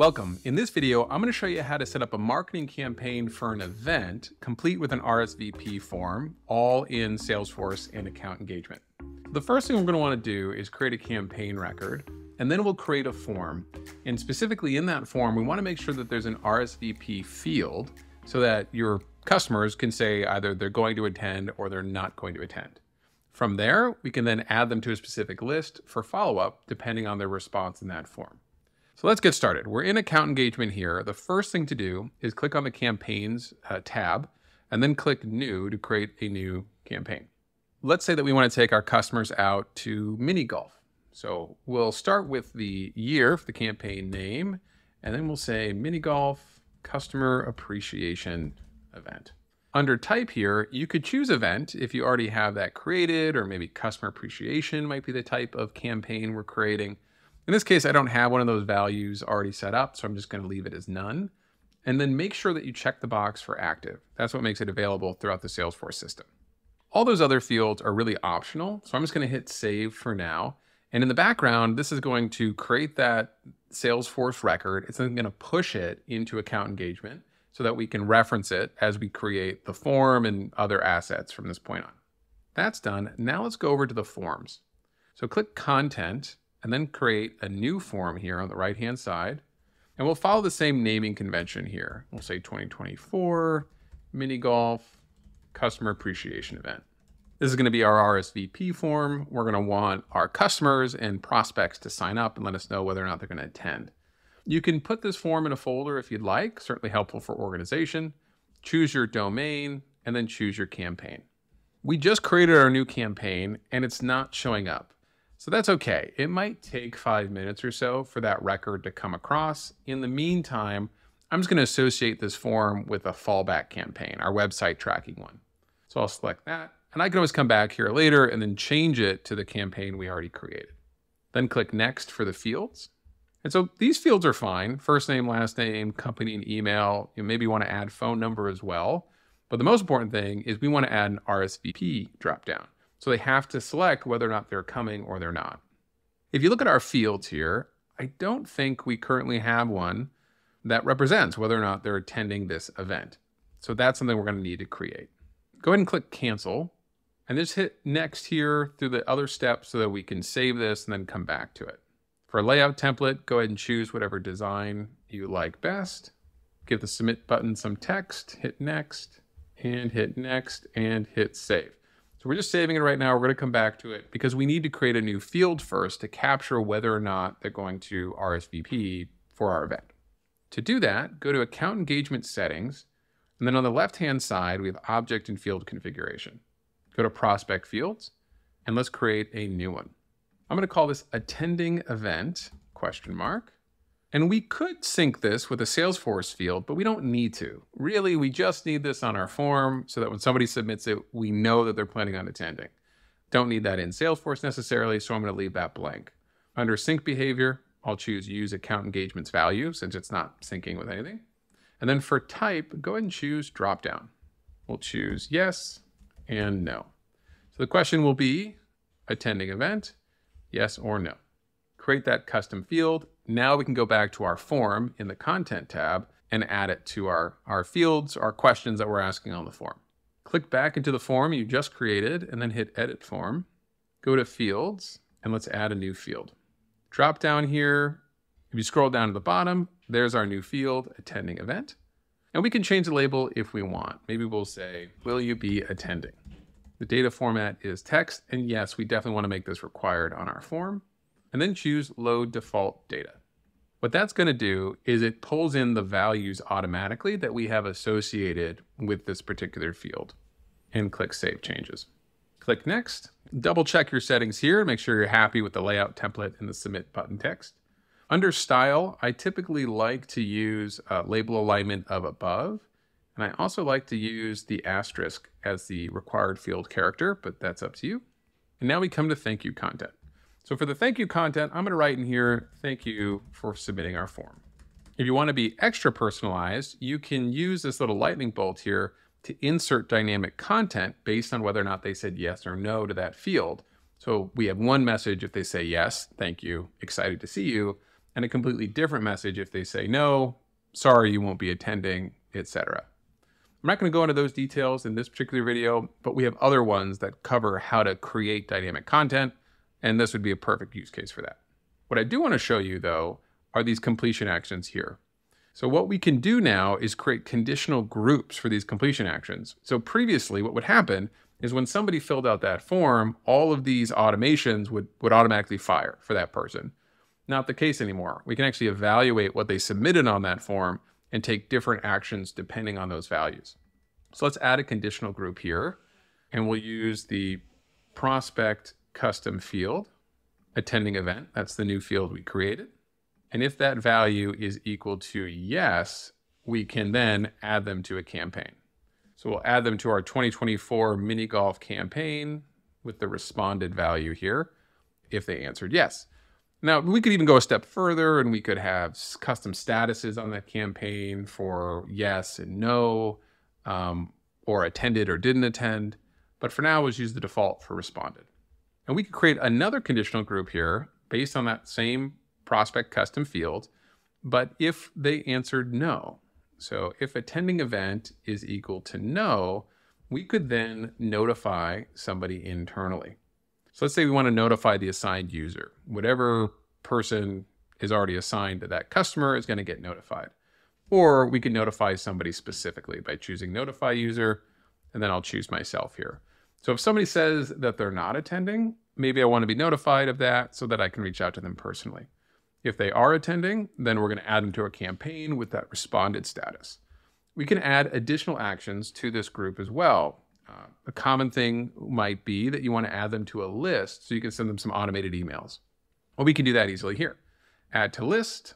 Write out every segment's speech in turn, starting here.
Welcome. In this video, I'm going to show you how to set up a marketing campaign for an event complete with an RSVP form, all in Salesforce and account engagement. The first thing we're going to want to do is create a campaign record, and then we'll create a form. And specifically in that form, we want to make sure that there's an RSVP field so that your customers can say either they're going to attend or they're not going to attend. From there, we can then add them to a specific list for follow-up depending on their response in that form. So let's get started. We're in account engagement here. The first thing to do is click on the campaigns uh, tab and then click new to create a new campaign. Let's say that we want to take our customers out to mini golf. So we'll start with the year for the campaign name, and then we'll say mini golf customer appreciation event. Under type here, you could choose event if you already have that created, or maybe customer appreciation might be the type of campaign we're creating. In this case, I don't have one of those values already set up, so I'm just going to leave it as none. And then make sure that you check the box for active. That's what makes it available throughout the Salesforce system. All those other fields are really optional, so I'm just going to hit save for now. And in the background, this is going to create that Salesforce record. It's then going to push it into account engagement so that we can reference it as we create the form and other assets from this point on. That's done. Now let's go over to the forms. So click content and then create a new form here on the right-hand side. And we'll follow the same naming convention here. We'll say 2024 mini golf customer appreciation event. This is going to be our RSVP form. We're going to want our customers and prospects to sign up and let us know whether or not they're going to attend. You can put this form in a folder if you'd like, certainly helpful for organization. Choose your domain and then choose your campaign. We just created our new campaign and it's not showing up. So that's okay. It might take five minutes or so for that record to come across. In the meantime, I'm just going to associate this form with a fallback campaign, our website tracking one. So I'll select that, and I can always come back here later and then change it to the campaign we already created. Then click Next for the fields. And so these fields are fine, first name, last name, company, and email. You maybe want to add phone number as well. But the most important thing is we want to add an RSVP dropdown. So they have to select whether or not they're coming or they're not. If you look at our fields here, I don't think we currently have one that represents whether or not they're attending this event. So that's something we're going to need to create. Go ahead and click cancel and just hit next here through the other steps so that we can save this and then come back to it. For a layout template, go ahead and choose whatever design you like best. Give the submit button some text, hit next, and hit next, and hit save. So we're just saving it right now. We're going to come back to it because we need to create a new field first to capture whether or not they're going to RSVP for our event. To do that, go to Account Engagement Settings, and then on the left-hand side, we have Object and Field Configuration. Go to Prospect Fields, and let's create a new one. I'm going to call this Attending Event, question mark. And we could sync this with a Salesforce field, but we don't need to. Really, we just need this on our form so that when somebody submits it, we know that they're planning on attending. Don't need that in Salesforce necessarily, so I'm going to leave that blank. Under sync behavior, I'll choose use account engagements value since it's not syncing with anything. And then for type, go ahead and choose dropdown. We'll choose yes and no. So the question will be attending event, yes or no. Create that custom field now we can go back to our form in the content tab and add it to our, our fields, our questions that we're asking on the form. Click back into the form you just created and then hit edit form. Go to fields and let's add a new field. Drop down here. If you scroll down to the bottom, there's our new field, attending event. And we can change the label if we want. Maybe we'll say, will you be attending? The data format is text, and yes, we definitely want to make this required on our form. And then choose load default data. What that's going to do is it pulls in the values automatically that we have associated with this particular field and click Save Changes. Click Next. Double check your settings here. And make sure you're happy with the layout template and the Submit button text. Under Style, I typically like to use uh, label alignment of above. And I also like to use the asterisk as the required field character, but that's up to you. And now we come to thank you content. So for the thank you content, I'm going to write in here, thank you for submitting our form. If you want to be extra personalized, you can use this little lightning bolt here to insert dynamic content based on whether or not they said yes or no to that field. So we have one message if they say yes, thank you, excited to see you. and a completely different message if they say no, sorry, you won't be attending, etc. I'm not going to go into those details in this particular video, but we have other ones that cover how to create dynamic content, and this would be a perfect use case for that. What I do want to show you, though, are these completion actions here. So what we can do now is create conditional groups for these completion actions. So previously, what would happen is when somebody filled out that form, all of these automations would, would automatically fire for that person. Not the case anymore. We can actually evaluate what they submitted on that form and take different actions depending on those values. So let's add a conditional group here, and we'll use the prospect custom field, attending event. That's the new field we created. And if that value is equal to yes, we can then add them to a campaign. So we'll add them to our 2024 mini golf campaign with the responded value here if they answered yes. Now, we could even go a step further and we could have custom statuses on that campaign for yes and no, um, or attended or didn't attend. But for now, let's use the default for responded. And we could create another conditional group here based on that same prospect custom field, but if they answered no. So if attending event is equal to no, we could then notify somebody internally. So let's say we want to notify the assigned user. Whatever person is already assigned to that customer is going to get notified. Or we could notify somebody specifically by choosing notify user, and then I'll choose myself here. So if somebody says that they're not attending, maybe I want to be notified of that so that I can reach out to them personally. If they are attending, then we're going to add them to a campaign with that responded status. We can add additional actions to this group as well. Uh, a common thing might be that you want to add them to a list so you can send them some automated emails. Well, we can do that easily here. Add to list,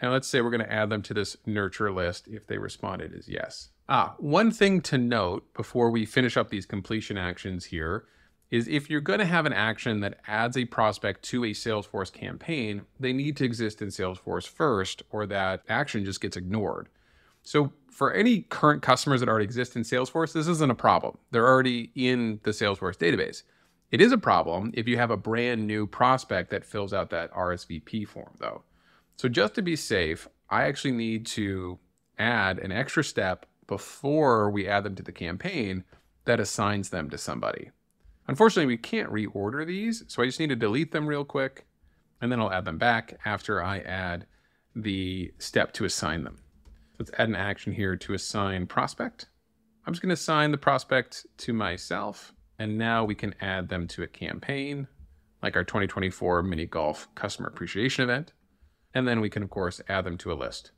and let's say we're going to add them to this nurture list if they responded as yes. Ah, one thing to note before we finish up these completion actions here is if you're going to have an action that adds a prospect to a Salesforce campaign, they need to exist in Salesforce first, or that action just gets ignored. So for any current customers that already exist in Salesforce, this isn't a problem. They're already in the Salesforce database. It is a problem if you have a brand new prospect that fills out that RSVP form, though. So just to be safe, I actually need to add an extra step before we add them to the campaign that assigns them to somebody. Unfortunately, we can't reorder these, so I just need to delete them real quick, and then I'll add them back after I add the step to assign them. Let's add an action here to assign prospect. I'm just going to assign the prospect to myself, and now we can add them to a campaign, like our 2024 mini golf customer appreciation event. And then we can, of course, add them to a list.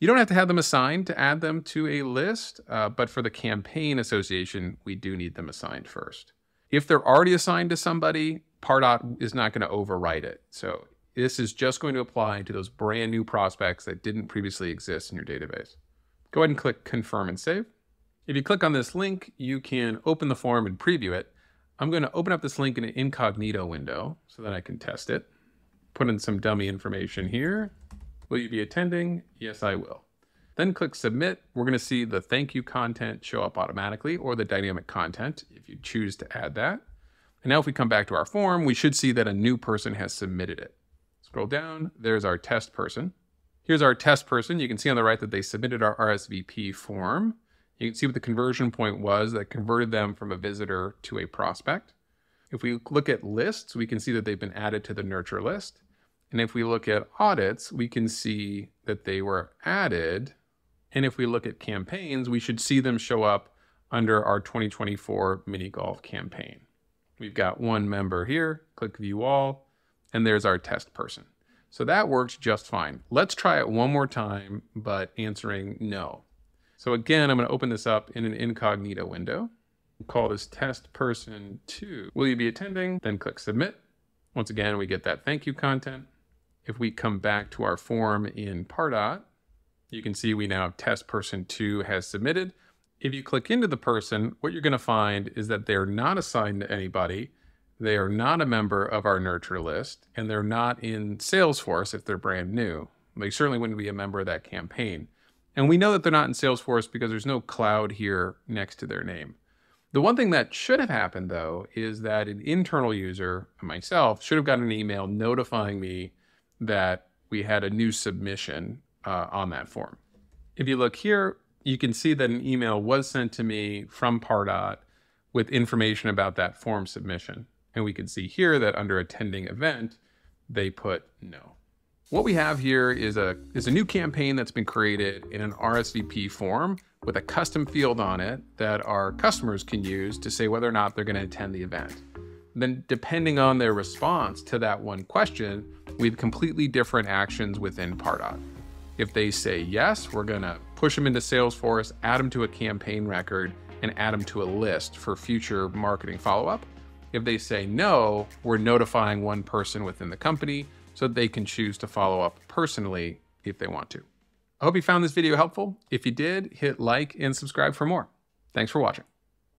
You don't have to have them assigned to add them to a list, uh, but for the campaign association, we do need them assigned first. If they're already assigned to somebody, Pardot is not going to overwrite it. So this is just going to apply to those brand new prospects that didn't previously exist in your database. Go ahead and click confirm and save. If you click on this link, you can open the form and preview it. I'm going to open up this link in an incognito window so that I can test it. Put in some dummy information here. Will you be attending? Yes, I will. Then click submit. We're going to see the thank you content show up automatically or the dynamic content if you choose to add that. And now if we come back to our form, we should see that a new person has submitted it. Scroll down, there's our test person. Here's our test person. You can see on the right that they submitted our RSVP form. You can see what the conversion point was that converted them from a visitor to a prospect. If we look at lists, we can see that they've been added to the nurture list. And if we look at audits, we can see that they were added and if we look at campaigns, we should see them show up under our 2024 mini golf campaign. We've got one member here, click view all, and there's our test person. So that works just fine. Let's try it one more time, but answering no. So again, I'm gonna open this up in an incognito window. Call this test person two. Will you be attending? Then click submit. Once again, we get that thank you content. If we come back to our form in Pardot, you can see we now have test person two has submitted. If you click into the person, what you're going to find is that they're not assigned to anybody. They are not a member of our nurture list, and they're not in Salesforce if they're brand new. They certainly wouldn't be a member of that campaign. And we know that they're not in Salesforce because there's no cloud here next to their name. The one thing that should have happened, though, is that an internal user, myself, should have gotten an email notifying me that we had a new submission uh, on that form. If you look here, you can see that an email was sent to me from Pardot with information about that form submission. And we can see here that under attending event, they put no. What we have here is a, is a new campaign that's been created in an RSVP form with a custom field on it that our customers can use to say whether or not they're going to attend the event. Then, depending on their response to that one question, we have completely different actions within Pardot. If they say yes, we're going to push them into Salesforce, add them to a campaign record, and add them to a list for future marketing follow up. If they say no, we're notifying one person within the company so they can choose to follow up personally if they want to. I hope you found this video helpful. If you did, hit like and subscribe for more. Thanks for watching.